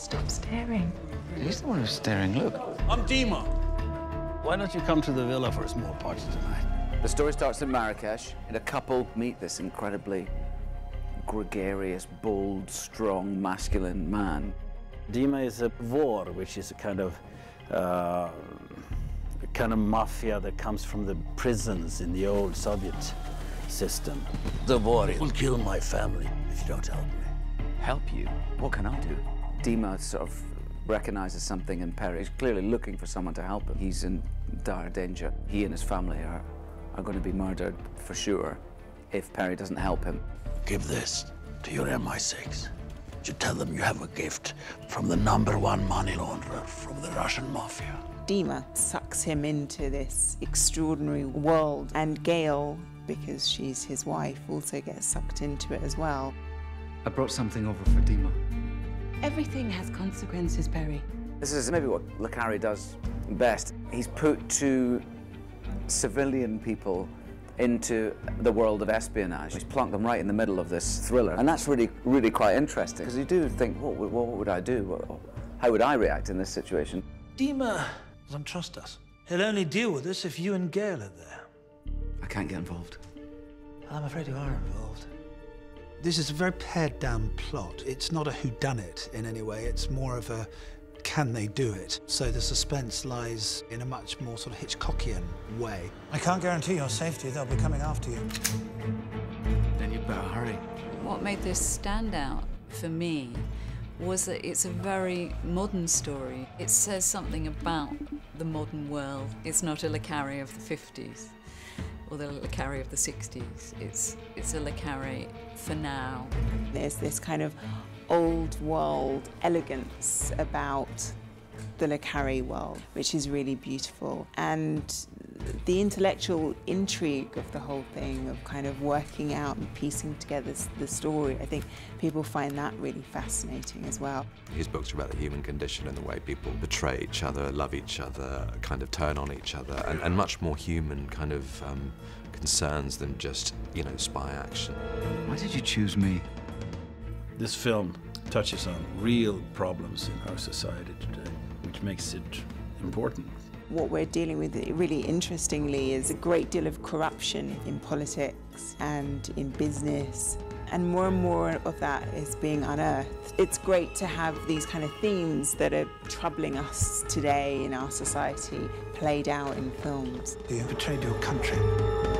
Stop staring. He's the one who's staring. Look. I'm Dima. Why don't you come to the villa for a small party tonight? The story starts in Marrakesh, and a couple meet this incredibly gregarious, bold, strong, masculine man. Dima is a vor, which is a kind of uh, a kind of mafia that comes from the prisons in the old Soviet system. The vor will kill my family if you don't help me. Help you? What can I do? Dima sort of recognizes something in Perry. He's clearly looking for someone to help him. He's in dire danger. He and his family are, are going to be murdered for sure if Perry doesn't help him. Give this to your MI6. You tell them you have a gift from the number one money launderer from the Russian mafia. Dima sucks him into this extraordinary world, and Gail, because she's his wife, also gets sucked into it as well. I brought something over for Dima. Everything has consequences, Perry. This is maybe what Le Carre does best. He's put two civilian people into the world of espionage. He's plunked them right in the middle of this thriller. And that's really, really quite interesting, because you do think, what, would- what would I do? How would I react in this situation? Dima doesn't trust us. He'll only deal with us if you and Gail are there. I can't get involved. I'm afraid you are involved. This is a very pared down plot. It's not a whodunit in any way. It's more of a can they do it? So the suspense lies in a much more sort of Hitchcockian way. I can't guarantee your safety. They'll be coming after you. Then you'd better hurry. What made this stand out for me was that it's a very modern story. It says something about the modern world. It's not a Le Carre of the 50s or the Le Carre of the 60s. It's, it's a Le Carre for now. There's this kind of old world elegance about the Le Carre world, which is really beautiful. And the intellectual intrigue of the whole thing, of kind of working out and piecing together the story, I think people find that really fascinating as well. His books are about the human condition and the way people betray each other, love each other, kind of turn on each other, and, and much more human kind of um, concerns than just, you know, spy action. Why did you choose me? This film touches on real problems in our society today, which makes it important. What we're dealing with, really interestingly, is a great deal of corruption in politics and in business. And more and more of that is being unearthed. It's great to have these kind of themes that are troubling us today in our society played out in films. You betrayed your country.